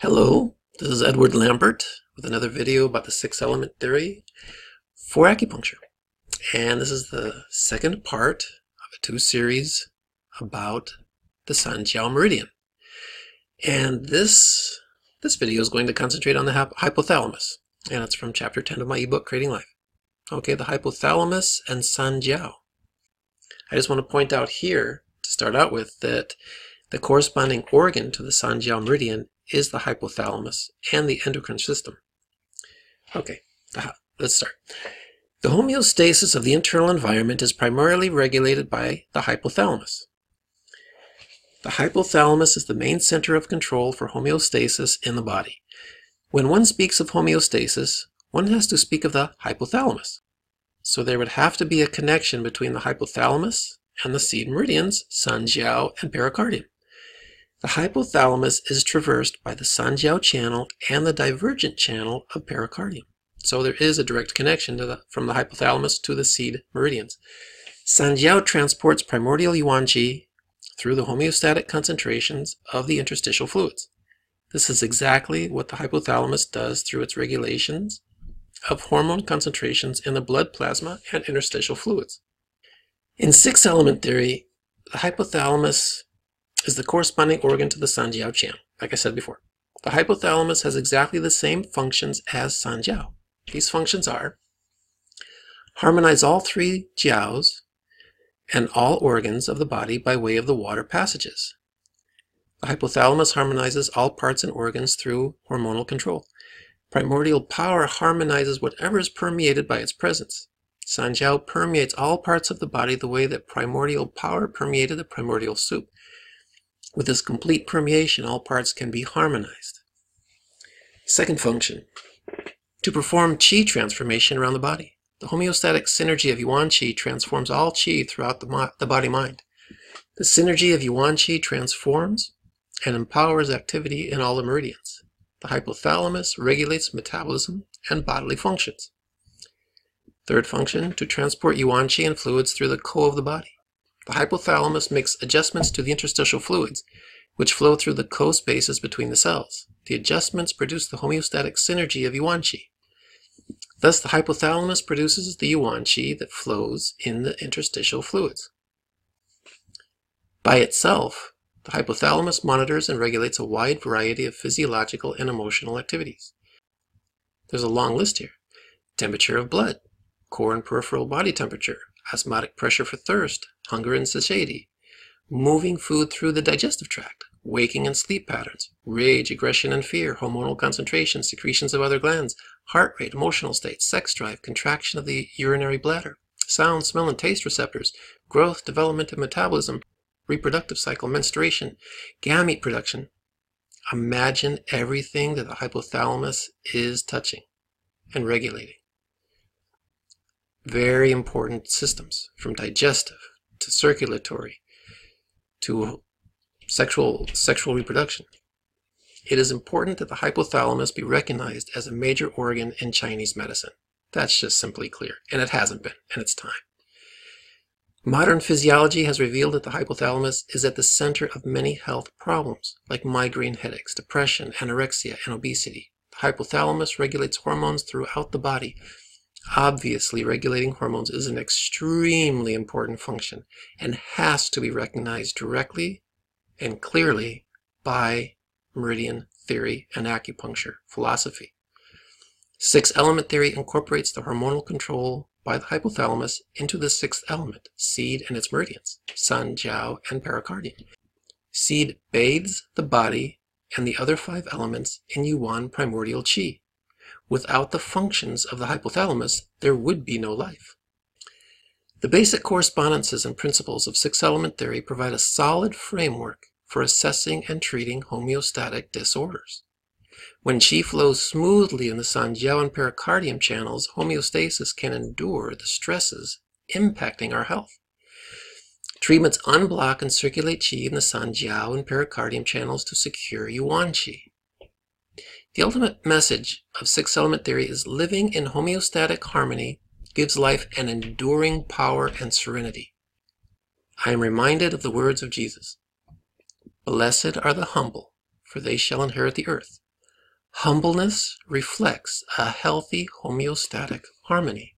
Hello, this is Edward Lambert with another video about the six element theory for acupuncture. And this is the second part of a two series about the San Sanjiao meridian. And this this video is going to concentrate on the hypothalamus. And it's from chapter 10 of my ebook Creating Life. Okay, the hypothalamus and Sanjiao. I just want to point out here to start out with that the corresponding organ to the Sanjiao meridian is the hypothalamus and the endocrine system. Okay, uh, let's start. The homeostasis of the internal environment is primarily regulated by the hypothalamus. The hypothalamus is the main center of control for homeostasis in the body. When one speaks of homeostasis, one has to speak of the hypothalamus. So there would have to be a connection between the hypothalamus and the seed meridians, Sanjiao and pericardium. The hypothalamus is traversed by the Sanjiao channel and the divergent channel of pericardium. So there is a direct connection the, from the hypothalamus to the seed meridians. Sanjiao transports primordial yuan qi through the homeostatic concentrations of the interstitial fluids. This is exactly what the hypothalamus does through its regulations of hormone concentrations in the blood plasma and interstitial fluids. In six element theory, the hypothalamus is the corresponding organ to the Sanjiao channel, like I said before. The hypothalamus has exactly the same functions as Sanjiao. These functions are harmonize all three jiaos and all organs of the body by way of the water passages. The hypothalamus harmonizes all parts and organs through hormonal control. Primordial power harmonizes whatever is permeated by its presence. Sanjiao permeates all parts of the body the way that primordial power permeated the primordial soup. With this complete permeation, all parts can be harmonized. Second function, to perform qi transformation around the body. The homeostatic synergy of yuan qi transforms all qi throughout the, the body-mind. The synergy of yuan qi transforms and empowers activity in all the meridians. The hypothalamus regulates metabolism and bodily functions. Third function, to transport yuan qi and fluids through the cou of the body. The hypothalamus makes adjustments to the interstitial fluids, which flow through the co-spaces between the cells. The adjustments produce the homeostatic synergy of yuan qi. Thus, the hypothalamus produces the yuan qi that flows in the interstitial fluids. By itself, the hypothalamus monitors and regulates a wide variety of physiological and emotional activities. There's a long list here. Temperature of blood, core and peripheral body temperature, osmotic pressure for thirst, hunger and satiety, moving food through the digestive tract, waking and sleep patterns, rage, aggression and fear, hormonal concentration, secretions of other glands, heart rate, emotional state, sex drive, contraction of the urinary bladder, sound, smell, and taste receptors, growth, development, and metabolism, reproductive cycle, menstruation, gamete production. Imagine everything that the hypothalamus is touching and regulating very important systems from digestive to circulatory to sexual sexual reproduction. It is important that the hypothalamus be recognized as a major organ in Chinese medicine. That's just simply clear, and it hasn't been, and it's time. Modern physiology has revealed that the hypothalamus is at the center of many health problems, like migraine headaches, depression, anorexia, and obesity. The hypothalamus regulates hormones throughout the body, Obviously, regulating hormones is an extremely important function and has to be recognized directly and clearly by meridian theory and acupuncture philosophy. Six element theory incorporates the hormonal control by the hypothalamus into the sixth element, seed and its meridians, San, jiao, and pericardium. Seed bathes the body and the other five elements in yuan primordial qi. Without the functions of the hypothalamus, there would be no life. The basic correspondences and principles of six-element theory provide a solid framework for assessing and treating homeostatic disorders. When qi flows smoothly in the Sanjiao and pericardium channels, homeostasis can endure the stresses impacting our health. Treatments unblock and circulate qi in the Sanjiao and pericardium channels to secure yuan qi. The ultimate message of six element theory is living in homeostatic harmony gives life an enduring power and serenity. I am reminded of the words of Jesus Blessed are the humble, for they shall inherit the earth. Humbleness reflects a healthy homeostatic harmony.